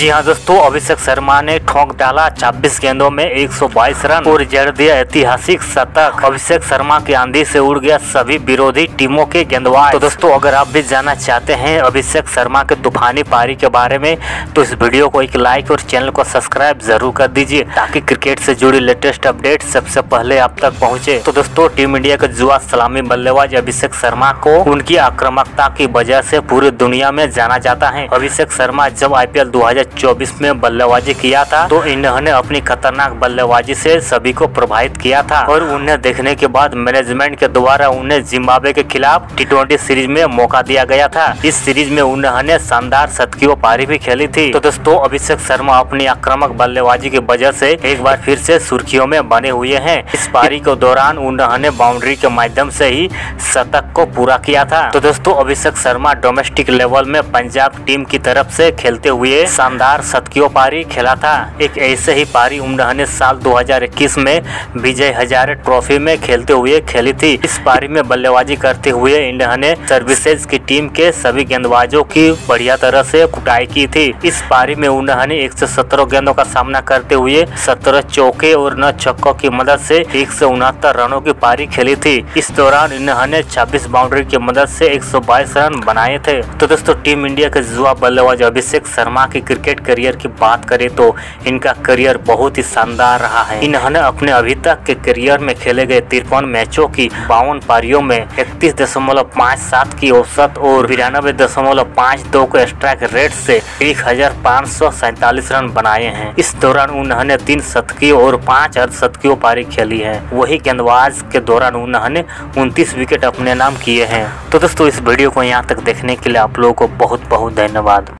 जी हाँ दोस्तों, अभिषेक शर्मा ने ठोंक डाला 26 गेंदों में 122 रन। और जड़ दिया ऐतिहासिक शतक। अभिषेक शर्मा की आंधी से उड़ गया सभी विरोधी टीमों के गेंदबाज। तो दोस्तों, अगर आप भी जानना चाहते हैं अभिषेक शर्मा के तूफानी पारी के बारे में तो इस वीडियो को एक लाइक और चैनल को सब्सक्राइब ज़रूर कर दीजिए, ताकि क्रिकेट से जुड़ी लेटेस्ट अपडेट सबसे पहले आप तक पहुँचे। तो दोस्तों, टीम इंडिया के जुआ सलामी बल्लेबाज अभिषेक शर्मा को उनकी आक्रामकता की वजह से पूरी दुनिया में जाना जाता है। अभिषेक शर्मा जब आई आईपीएल 2024 में बल्लेबाजी किया था तो इन्होंने अपनी खतरनाक बल्लेबाजी से सभी को प्रभावित किया था और उन्हें देखने के बाद मैनेजमेंट के द्वारा उन्हें जिम्बाब्वे के खिलाफ टी सीरीज़ में मौका दिया गया था। इस सीरीज़ में उन्होंने शानदार शतकीय पारी भी खेली थी। तो दोस्तों, अभिषेक शर्मा अपनी आक्रामक बल्लेबाजी की वजह से एक बार फिर से सुर्खियों में बने हुए हैं। इस पारी के दौरान उन्होंने बाउंड्री के माध्यम से ही शतक को पूरा किया था। तो दोस्तों, अभिषेक शर्मा डोमेस्टिक लेवल में पंजाब टीम की तरफ़ से खेलते हुए शानदार शतकीय पारी खेला था। एक ऐसे ही पारी उन्होंने साल 2021 में विजय हजारे ट्रॉफी में खेलते हुए खेली थी। इस पारी में बल्लेबाजी करते हुए इन्होंने सर्विसेज़ की टीम के सभी गेंदबाजों की बढ़िया तरह से कुटाई की थी। इस पारी में उन्होंने एक गेंदों का सामना करते हुए सत्रह चौके और नौ छक्कों की मदद से एक सौ उनहत्तर रनों की पारी खेली थी। इस दौरान इन्होंने 26 बाउंड्री की मदद से 122 रन बनाए थे। तो दोस्तों टीम इंडिया के युवा बल्लेबाज अभिषेक शर्मा की क्रिकेट करियर की बात करें तो इनका करियर बहुत ही शानदार रहा है। इन्होंने अपने अभी तक के करियर में खेले गए तिरपन मैचों की बावन पारियों में इकतीस दशमलव पाँच सात की औसत और बिरानबे दशमलव पाँच दो को स्ट्राइक रेट से एक हज़ार पाँच सौ सैतालीस रन बनाए हैं। इस दौरान उन्होंने तीन शतकीय और पाँच अर्धशतकीय पारी खेली है। वही गेंदबाज के दौरान उन्होंने उनतीस विकेट अपने नाम किए हैं। तो दोस्तों, इस वीडियो को यहाँ तक देखने के लिए आप लोगों को बहुत बहुत धन्यवाद।